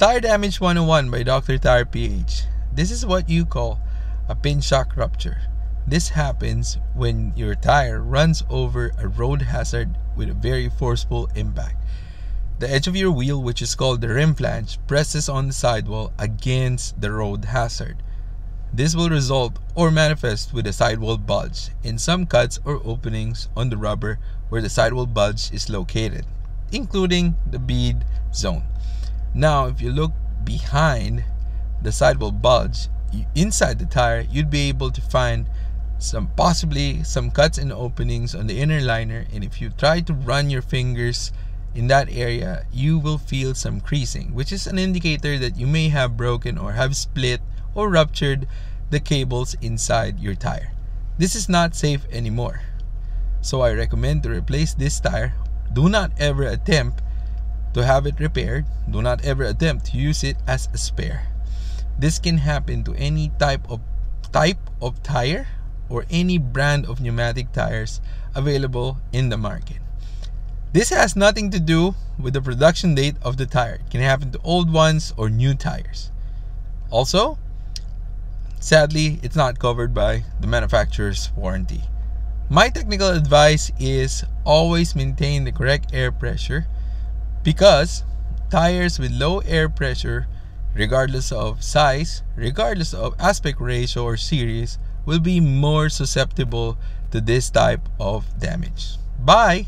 Tire Damage 101 by Dr. Tire PH. This is what you call a pinch shock rupture. This happens when your tire runs over a road hazard with a very forceful impact. The edge of your wheel, which is called the rim flange, presses on the sidewall against the road hazard. This will result or manifest with a sidewall bulge in some cuts or openings on the rubber where the sidewall bulge is located, including the bead zone. Now, if you look behind the sidewall bulge, inside the tire, you'd be able to find some possibly some cuts and openings on the inner liner and if you try to run your fingers in that area you will feel some creasing which is an indicator that you may have broken or have split or ruptured the cables inside your tire. This is not safe anymore. So i recommend to replace this tire. Do not ever attempt to have it repaired do not ever attempt to use it as a spare this can happen to any type of type of tire or any brand of pneumatic tires available in the market. This has nothing to do with the production date of the tire. It can happen to old ones or new tires. Also, sadly, it's not covered by the manufacturer's warranty. My technical advice is always maintain the correct air pressure because tires with low air pressure, regardless of size, regardless of aspect ratio or series, will be more susceptible to this type of damage. Bye!